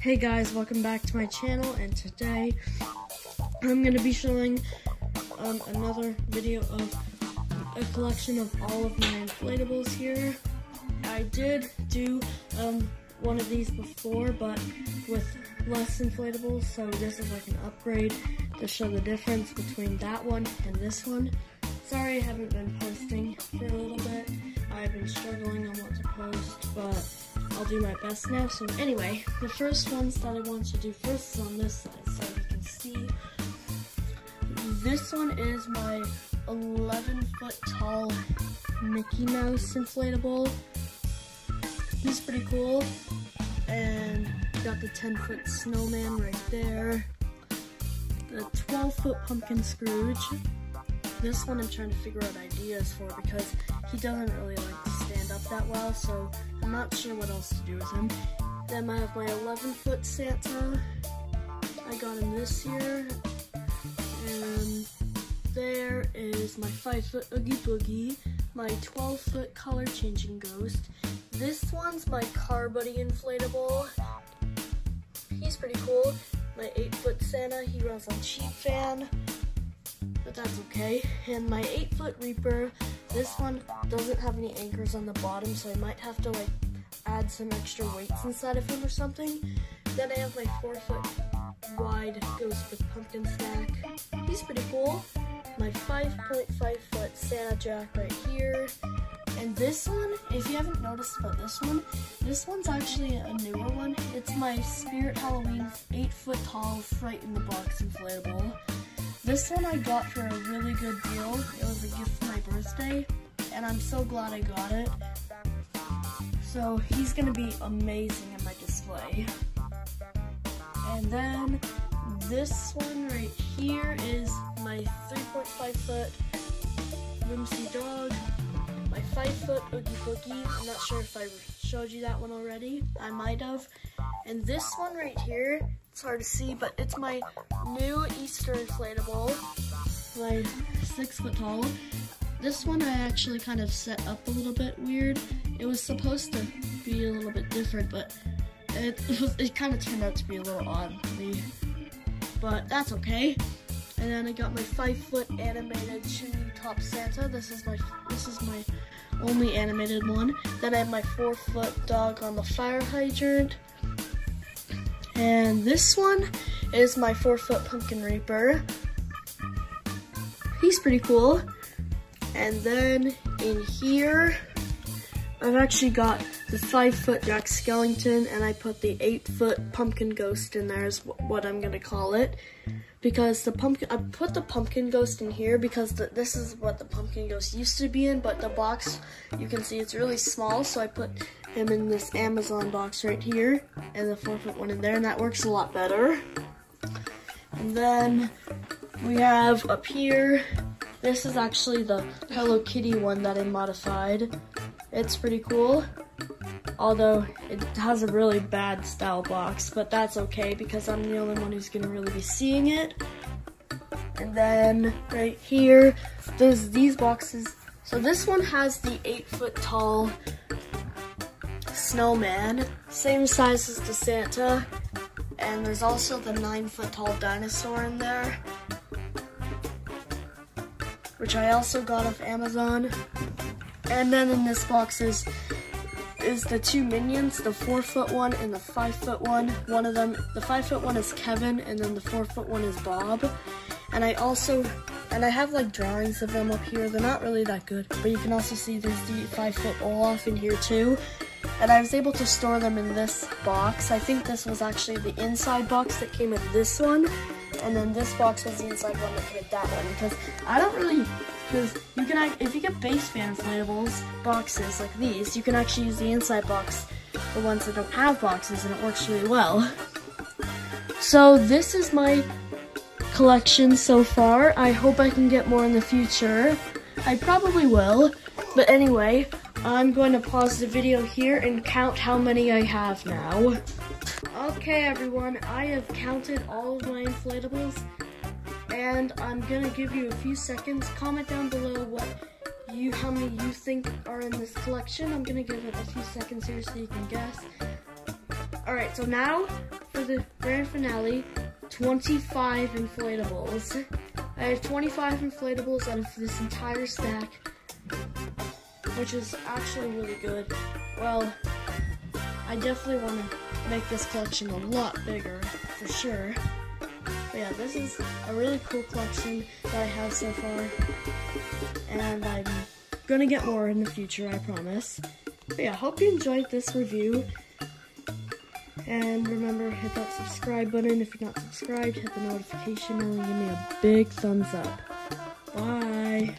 Hey guys, welcome back to my channel and today I'm going to be showing um, another video of a collection of all of my inflatables here. I did do um, one of these before but with less inflatables so this is like an upgrade to show the difference between that one and this one. Sorry I haven't been posting for a little bit. I've been struggling on what to post but I'll do my best now. So anyway, the first ones that I want to do first is on this side, so you can see. This one is my 11 foot tall Mickey Mouse inflatable. He's pretty cool. And got the 10 foot snowman right there. The 12 foot pumpkin Scrooge. This one I'm trying to figure out ideas for because he doesn't really like to stand up that well, so I'm not sure what else to do with him. Then I have my 11 foot Santa. I got him this year. And there is my 5 foot Oogie Boogie, my 12 foot color changing ghost. This one's my car buddy inflatable. He's pretty cool. My 8 foot Santa, he runs on cheap fan but that's okay. And my 8 foot Reaper, this one doesn't have any anchors on the bottom, so I might have to like add some extra weights inside of him or something. Then I have my 4 foot wide Ghost with Pumpkin Stack. He's pretty cool. My 5.5 foot Santa Jack right here. And this one, if you haven't noticed about this one, this one's actually a newer one. It's my Spirit Halloween 8 foot tall Fright in the Box inflatable. This one I got for a really good deal. It was a gift for my birthday, and I'm so glad I got it. So he's gonna be amazing in my display. And then this one right here is my 3.5 foot Whimsy Dog, my 5 foot Oogie Boogie. I'm not sure if I showed you that one already. I might have. And this one right here, it's hard to see, but it's my new Easter inflatable, my six foot tall. This one I actually kind of set up a little bit weird. It was supposed to be a little bit different, but it, it, kind of turned out to be a little odd for me. But that's okay. And then I got my five foot animated chimney top Santa. This is my this is my only animated one. Then I have my four foot dog on the fire hydrant. And this one is my four foot pumpkin reaper. He's pretty cool. And then in here, I've actually got the five foot Jack Skellington and I put the eight foot pumpkin ghost in there is what I'm gonna call it. Because the pumpkin, I put the pumpkin ghost in here because the, this is what the pumpkin ghost used to be in, but the box, you can see it's really small, so I put him in this Amazon box right here and the four foot one in there and that works a lot better. And then we have up here, this is actually the Hello Kitty one that I modified. It's pretty cool, although it has a really bad style box, but that's okay because I'm the only one who's gonna really be seeing it. And then right here, there's these boxes. So this one has the eight foot tall snowman, same size as the Santa, and there's also the nine foot tall dinosaur in there, which I also got off Amazon. And then in this box is is the two minions, the four foot one and the five foot one. One of them, the five foot one is Kevin, and then the four foot one is Bob. And I also, and I have like drawings of them up here. They're not really that good, but you can also see there's the five foot Olaf in here too and I was able to store them in this box. I think this was actually the inside box that came with this one, and then this box was the inside one that came with that one, because I don't really, because you can, if you get base fan inflatables boxes like these, you can actually use the inside box, the ones that don't have boxes, and it works really well. So this is my collection so far. I hope I can get more in the future. I probably will. But anyway, I'm going to pause the video here and count how many I have now. Okay, everyone, I have counted all of my inflatables, and I'm gonna give you a few seconds. Comment down below what you, how many you think are in this collection. I'm gonna give it a few seconds here so you can guess. All right, so now for the grand finale, 25 inflatables. I have 25 inflatables out of this entire stack, which is actually really good. Well, I definitely want to make this collection a lot bigger, for sure. Yeah, this is a really cool collection that I have so far. And I'm gonna get more in the future, I promise. But yeah, hope you enjoyed this review. And remember, hit that subscribe button. If you're not subscribed, hit the notification bell and give me a big thumbs up. Bye.